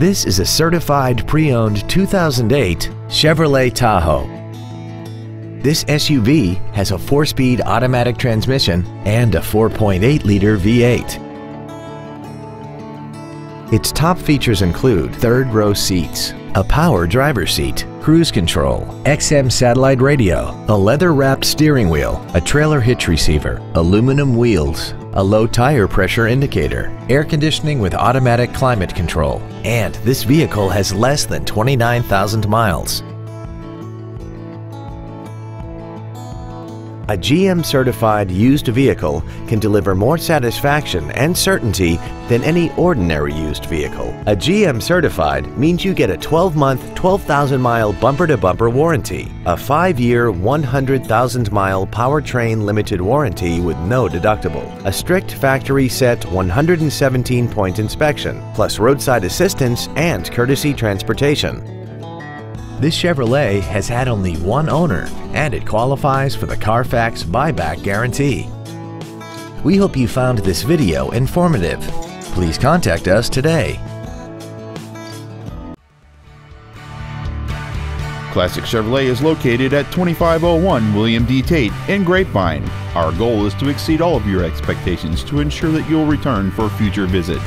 This is a certified pre-owned 2008 Chevrolet Tahoe. This SUV has a 4-speed automatic transmission and a 4.8-liter V8. Its top features include third row seats, a power driver seat, cruise control, XM satellite radio, a leather-wrapped steering wheel, a trailer hitch receiver, aluminum wheels, a low tire pressure indicator, air conditioning with automatic climate control, and this vehicle has less than 29,000 miles. A GM certified used vehicle can deliver more satisfaction and certainty than any ordinary used vehicle. A GM certified means you get a 12 month, 12,000 mile bumper to bumper warranty, a 5 year, 100,000 mile powertrain limited warranty with no deductible, a strict factory set 117 point inspection, plus roadside assistance and courtesy transportation. This Chevrolet has had only one owner and it qualifies for the Carfax buyback guarantee. We hope you found this video informative. Please contact us today. Classic Chevrolet is located at 2501 William D. Tate in Grapevine. Our goal is to exceed all of your expectations to ensure that you'll return for future visits.